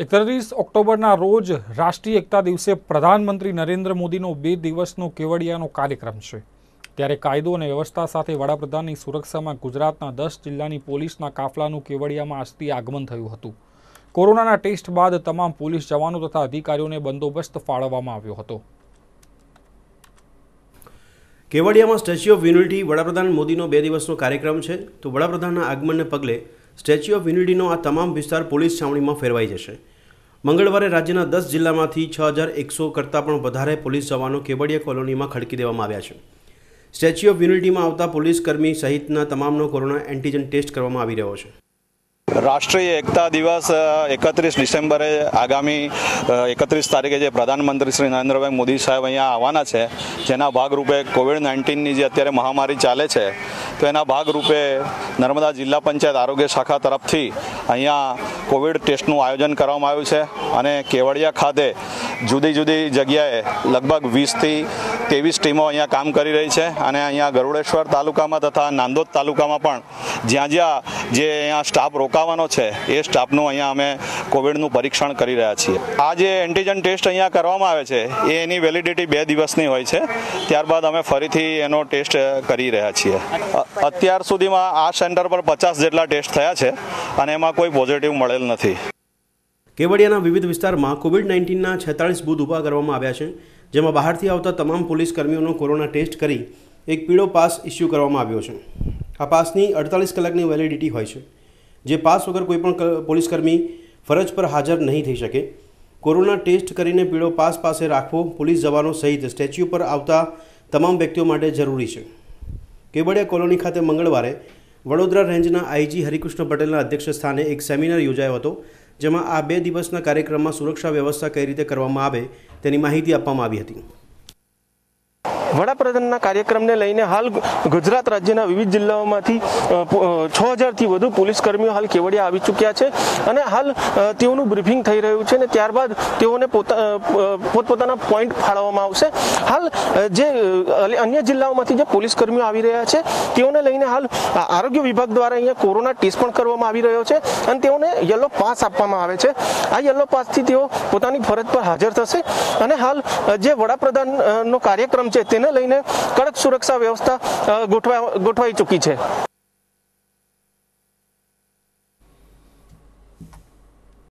એકત્રીસ ઓક્ટોબરના રોજ રાષ્ટ્રીય એકતા દિવસે પ્રધાનમંત્રી નરેન્દ્ર મોદીનો બે દિવસનો કેવડિયાનો કાર્યક્રમ છે. ત્યારે કાયદો અને વ્યવસ્થા સાથે વડાપ્રધાનની સુરક્ષામાં ગુજરાતના દસ જિલ્લાની પોલીસના કાફલાનું કેવડિયામાં આજથી આગમન થયું હતું. કોરોનાના ટેસ્ટ બાદ તમામ પોલીસ જવાનો તથા અધિકારીઓને બંદોબસ્ત ફાળવવામાં આવ્યો હતો. કેવડિયામાં સ્ટેચ્યુ ઓફ યુનિટી વડાપ્રધાન મોદીનો બે દિવસનો કાર્યક્રમ છે. તો વડાપ્રધાનના આગમનને પગલે સ્ટેચ્યુ ઓફ યુનિટીનો આ તમામ વિસ્તાર પોલીસ છાવણીમાં ફેરવાઈ જશે. મંગળવારે રાજ્યના દસ જિલ્લામાંથી છ હજાર એકસો કરતાં પણ વધારે પોલીસ જવાનો કેવડિયા કોલોનીમાં ખડકી દેવામાં આવ્યા છે. સ્ટેચ્યુ ઓફ યુનિટીમાં આવતા પોલીસ કર્મી સહિતના તમામનો કોરોના એન્ટીજન ટેસ્ટ કરવામાં આવી રહ્યો છે. રાષ્ટ્રીય એકતા દિવસ એકત્રીસ ડિસેમ્બરે આગામી એકત્રીસ તારીખે જે પ્રધાનમંત્રી શ્રી નરેન્દ્રભાઈ મોદી સાહેબ અહીંયા આવવાના છે, જેના ભાગરૂપે કોવિડ નાઇન્ટીનની જે અત્યારે મહામારી ચાલે છે તો એના ભાગરૂપે નર્મદા જિલ્લા પંચાયત આરોગ્ય શાખા તરફથી અહીંયા કોવિડ ટેસ્ટનું આયોજન કરવામાં આવ્યું છે અને કેવડિયા ખાતે જુદી જુદી જગ્યાએ લગભગ વીસથી ત્રેવીસ ટીમો અહીંયા કામ કરી રહી છે અને અહીંયા ગરુડેશ્વર તાલુકામાં તથા નાંદોદ તાલુકામાં પણ જ્યાં જ્યાં જે અહીંયા સ્ટાફ રોકાવાનો છે એ સ્ટાફનું અહીંયા અમે કોવિડનું પરીક્ષણ કરી રહ્યા છીએ. આ જે એન્ટીજન ટેસ્ટ અહીંયા કરવામાં આવે છે, એ એની વેલિડિટી બે દિવસની હોય છે. ત્યારબાદ અમે ફરીથી એનો ટેસ્ટ કરી રહ્યા છીએ. અત્યાર સુધીમાં આ સેન્ટર પર પચાસ જેટલા ટેસ્ટ થયા છે અને એમાં કોઈ પોઝિટિવ મળેલ નથી. કેવડિયાના વિવિધ વિસ્તારમાં કોવિડ નાઇન્ટીનના છેતાળીસ બૂથ ઊભા કરવામાં આવ્યા છે, જેમાં બહારથી આવતા તમામ પોલીસ કર્મીઓનો કોરોના ટેસ્ટ કરી એક પીળો પાસ ઇસ્યુ કરવામાં આવ્યો છે. આ પાસની અડતાલીસ કલાકની વેલિડિટી હોય છે. જે પાસ વગર કોઈપણ પોલીસકર્મી ફરજ પર હાજર નહીં થઈ શકે. કોરોના ટેસ્ટ કરીને પીળો પાસ પાસે રાખવો પોલીસ જવાનો સહિત સ્ટેચ્યુ પર આવતા તમામ વ્યક્તિઓ માટે જરૂરી છે. કેવડિયા કોલોની ખાતે મંગળવારે વડોદરા રેન્જના આઈજી હરિકૃષ્ણ પટેલના અધ્યક્ષ સ્થાને એક સેમિનાર યોજાયો હતો, જેમાં આ બે દિવસના કાર્યક્રમમાં સુરક્ષા વ્યવસ્થા કઈ રીતે કરવામાં આવે તેની માહિતી આપવામાં આવી હતી. વડાપ્રધાનના કાર્યક્રમને લઈને હાલ ગુજરાત રાજ્યના વિવિધ જિલ્લાઓમાંથી છ હજારથી વધુ પોલીસ કર્મીઓ હાલ કેવડિયા આવી ચૂક્યા છે અને હાલ તેઓનું બ્રિફિંગ થઈ રહ્યું છે અને ત્યારબાદ તેઓને પોતપોતાના પોઈન્ટ ફાળવવામાં આવશે. હાલ જે અન્ય જિલ્લાઓમાંથી જે પોલીસ કર્મીઓ આવી રહ્યા છે, તેઓને લઈને હાલ આરોગ્ય વિભાગ દ્વારા અહીંયા કોરોના ટેસ્ટ પણ કરવામાં આવી રહ્યો છે અને તેઓને યલો પાસ આપવામાં આવે છે. આ યલો પાસથી તેઓ પોતાની ફરજ પર હાજર થશે અને હાલ જે વડાપ્રધાનનો કાર્યક્રમ છે તેને લઈને કડક સુરક્ષા વ્યવસ્થા ગોઠવાઈ ચૂકી છે.